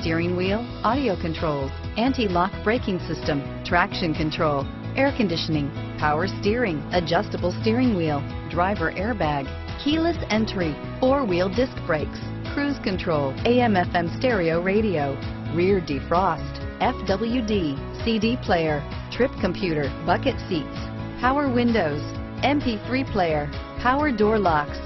steering wheel, audio controls, anti-lock braking system, traction control, air conditioning, power steering, adjustable steering wheel, driver airbag, keyless entry, four-wheel disc brakes, cruise control, AM FM stereo radio, rear defrost, FWD, CD player, trip computer, bucket seats, power windows, MP3 player, power door locks.